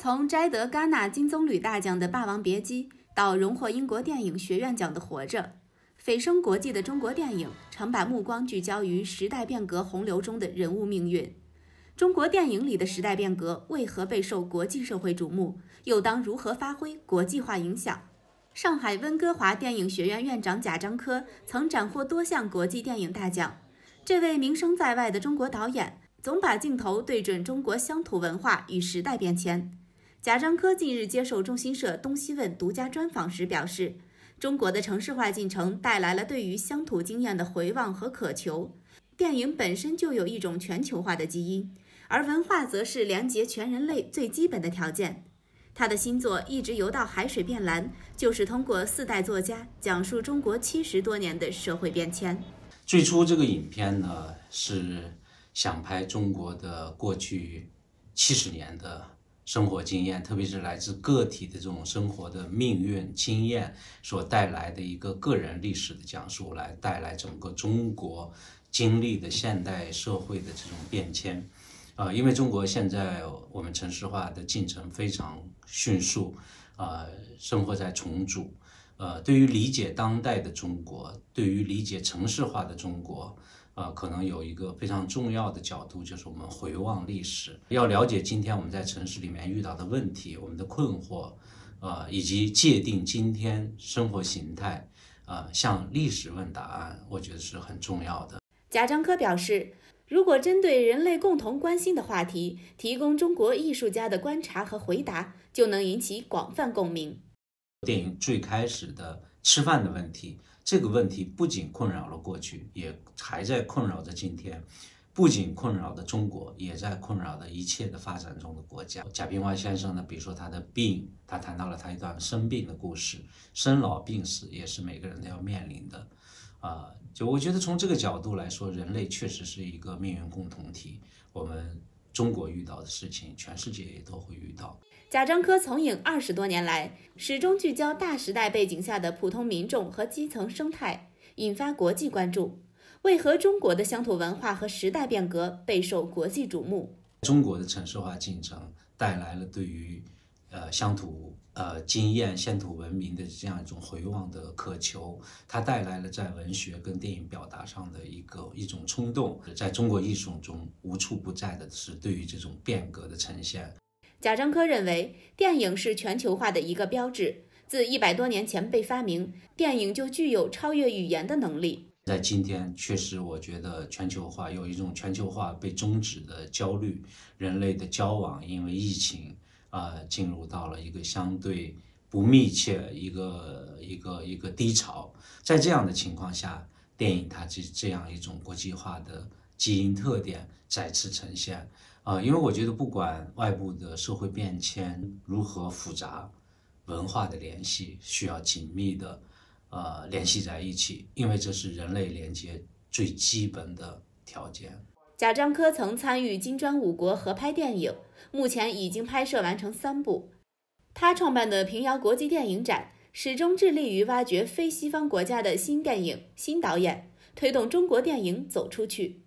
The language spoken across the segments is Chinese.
从摘得戛纳金棕榈大奖的《霸王别姬》到荣获英国电影学院奖的《活着》，蜚声国际的中国电影常把目光聚焦于时代变革洪流中的人物命运。中国电影里的时代变革为何备受国际社会瞩目？又当如何发挥国际化影响？上海温哥华电影学院院长贾樟柯曾斩获多项国际电影大奖。这位名声在外的中国导演，总把镜头对准中国乡土文化与时代变迁。贾樟柯近日接受中新社《东西问》独家专访时表示，中国的城市化进程带来了对于乡土经验的回望和渴求。电影本身就有一种全球化的基因。而文化则是连接全人类最基本的条件。他的新作《一直游到海水变蓝》，就是通过四代作家讲述中国七十多年的社会变迁。最初这个影片呢，是想拍中国的过去七十年的生活经验，特别是来自个体的这种生活的命运经验所带来的一个个人历史的讲述，来带来整个中国经历的现代社会的这种变迁。啊，因为中国现在我们城市化的进程非常迅速，啊，生活在重组，呃，对于理解当代的中国，对于理解城市化的中国，啊，可能有一个非常重要的角度，就是我们回望历史，要了解今天我们在城市里面遇到的问题，我们的困惑，啊，以及界定今天生活形态，啊，向历史问答案，我觉得是很重要的。贾樟柯表示。如果针对人类共同关心的话题，提供中国艺术家的观察和回答，就能引起广泛共鸣。电影最开始的吃饭的问题，这个问题不仅困扰了过去，也还在困扰着今天；不仅困扰着中国，也在困扰着一切的发展中的国家。贾平凹先生呢，比如说他的病，他谈到了他一段生病的故事，生老病死也是每个人都要面临的。啊，就我觉得从这个角度来说，人类确实是一个命运共同体。我们中国遇到的事情，全世界也都会遇到。贾樟柯从影二十多年来，始终聚焦大时代背景下的普通民众和基层生态，引发国际关注。为何中国的乡土文化和时代变革备受国际瞩目？中国的城市化进程带来了对于。呃，乡土呃经验、乡土文明的这样一种回望的渴求，它带来了在文学跟电影表达上的一个一种冲动。在中国艺术中无处不在的是对于这种变革的呈现。贾樟柯认为，电影是全球化的一个标志。自一百多年前被发明，电影就具有超越语言的能力。在今天，确实我觉得全球化有一种全球化被终止的焦虑，人类的交往因为疫情。呃，进入到了一个相对不密切、一个一个一个低潮。在这样的情况下，电影它这这样一种国际化的基因特点再次呈现。啊，因为我觉得不管外部的社会变迁如何复杂，文化的联系需要紧密的呃联系在一起，因为这是人类连接最基本的条件。贾樟柯曾参与金砖五国合拍电影，目前已经拍摄完成三部。他创办的平遥国际电影展始终致力于挖掘非西方国家的新电影、新导演，推动中国电影走出去。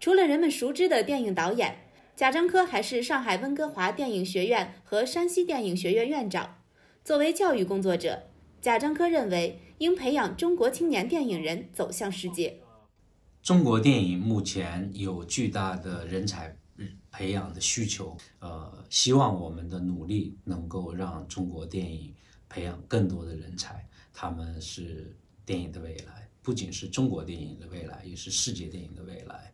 除了人们熟知的电影导演，贾樟柯还是上海温哥华电影学院和山西电影学院院长。作为教育工作者，贾樟柯认为应培养中国青年电影人走向世界。中国电影目前有巨大的人才培养的需求，呃，希望我们的努力能够让中国电影培养更多的人才，他们是电影的未来，不仅是中国电影的未来，也是世界电影的未来。